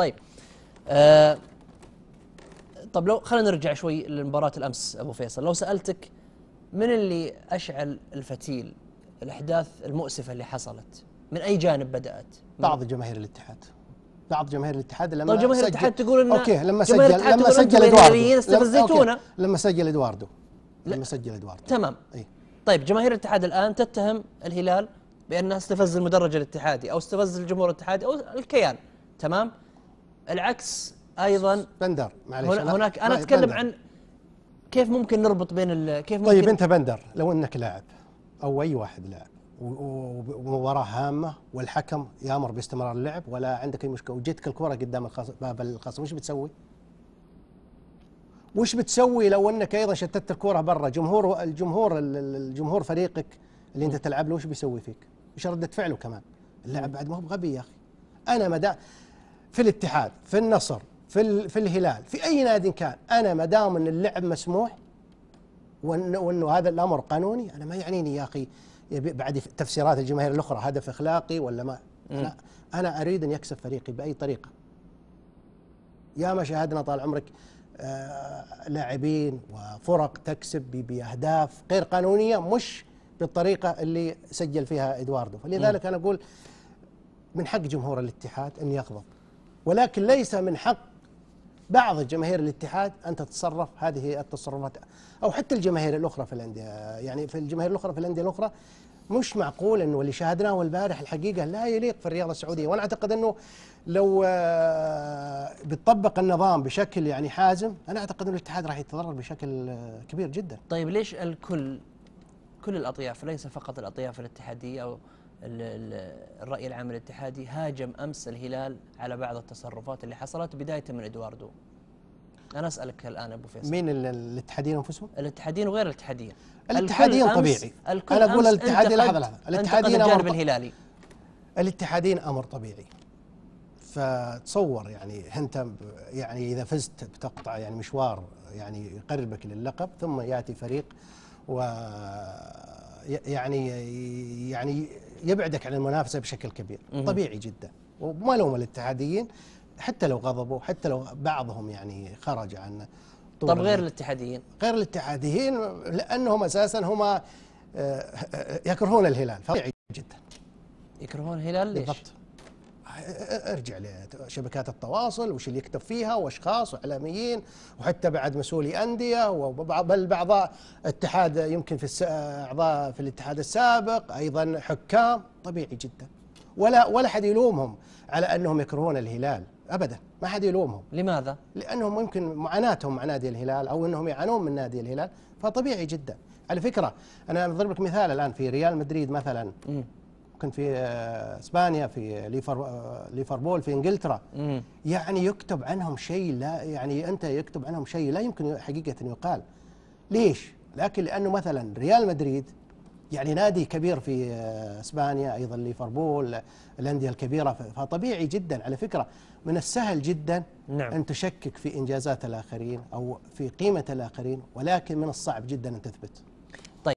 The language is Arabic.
طيب. آه طب لو خلينا نرجع شوي لمباراة الأمس أبو فيصل. لو سألتك من اللي أشعل الفتيل الأحداث المؤسفة اللي حصلت من أي جانب بدأت؟ بعض جماهير الاتحاد. بعض جماهير الاتحاد لما طيب جماهير سجل- الاتحاد تقول إن okay لما سجل لما سجل إدواردو. استفزيتونا. لما, سجل إدواردو. لما سجل إدواردو. تمام. إي. طيب جماهير الاتحاد الآن تتهم الهلال بأنها استفز المدرج الاتحادي أو استفز الجمهور الاتحادي أو الكيان. تمام؟ العكس أيضا بندر معلش هناك أنا طيب، بندر. عن كيف ممكن نربط بين كيف ممكن طيب أنت بندر لو أنك لاعب أو أي واحد لاعب و- و- ومباراة هامة والحكم يأمر باستمرار اللعب ولا عندك أي مشكلة وجيتك الكرة قدام الخصم باب الخصم وش بتسوي؟ وش بتسوي لو أنك أيضا شتت الكرة برا جمهور الجمهور الجمهور فريقك اللي أنت تلعب له وش بيسوي فيك؟ وش ردة فعله كمان؟ اللاعب بعد ما هو بغبي يا أخي أنا مدى في الاتحاد في النصر في في الهلال في أي نادي كان. أنا ما دام إن اللعب مسموح وانه هذا الأمر قانوني أنا ما يعنيني يا أخي بعد تفسيرات الجماهير الأخرى هدف إخلاقي ولا ما؟ أنا أنا أريد أن يكسب فريقي بأي طريقة. يا ما شاهدنا طال عمرك آه، لاعبين وفرق تكسب بأهداف غير قانونية مش بالطريقة اللي سجل فيها إدواردو. فلذلك أنا أقول من حق جمهور الاتحاد أن يغضب. ولكن ليس من حق بعض جماهير الاتحاد أن تتصرف هذه التصرفات أو حتى الجماهير الأخرى في الأندية. يعني في الجماهير الأخرى في الأندية الأخرى مش معقول إنه اللي شاهدناه البارح الحقيقة لا يليق في الرياضة السعودية. وأنا أعتقد إنه لو آه، بيطبق النظام بشكل يعني حازم أنا أعتقد إنه الاتحاد راح يتضرر بشكل آه، كبير جدا. طيب ليش الكل كل الأطياف ليس فقط الأطياف الاتحادية أو ال- ال- الرأي العام الاتحادي هاجم أمس الهلال على بعض التصرفات اللي حصلت بداية من إدواردو أنا أسألك الآن أبو فيصل مين ال- الاتحاديين أنفسهم؟ الاتحاديين وغير الاتحاديين الاتحاديين طبيعي. الكل أنا أقول الاتحادي- لحظة، لحظة. الاتحاديين أمر- الهلالي الاتحادين أمر طبيعي فتصور يعني أنت يعني إذا فزت بتقطع يعني مشوار يعني يقربك للقب ثم يأتي فريق و يعني يعني يبعدك عن المنافسة بشكل كبير. طبيعي جدا. وما لهم الاتحاديين حتى لو غضبوا حتى لو بعضهم يعني خرج عن طب غير ال- الاتحاديين؟ غير الاتحاديين لأنهم أساسا هم آه، آه، يكرهون الهلال. فطبيعي جدا. يكرهون الهلال؟ ليش؟ بالضبط. ارجع لشبكات التواصل وش اللي يكتب فيها واشخاص وإعلاميين وحتى بعد مسؤولي أندية بل بعض اتحاد يمكن في أعضاء في الاتحاد السابق أيضا حكام. طبيعي جدا. ولا ولا حد يلومهم على أنهم يكرهون الهلال. ابدا. ما حد يلومهم. لماذا؟ لأنهم يمكن معاناتهم مع نادي الهلال أو أنهم يعانون من نادي الهلال. فطبيعي جدا. على فكرة أنا أضرب لك مثال الآن في ريال مدريد مثلا. مم. كنت في آه، إسبانيا في آه، ليفربول في إنجلترا. يعني يكتب عنهم شيء لا يعني أنت يكتب عنهم شيء لا يمكن حقيقة يقال. ليش؟ لكن لأنه مثلا ريال مدريد يعني نادي كبير في آه، إسبانيا أيضا ليفربول الأندية الكبيرة فطبيعي جدا. على فكرة من السهل جدا نعم. أن تشكك في إنجازات الآخرين أو في قيمة الآخرين ولكن من الصعب جدا أن تثبت.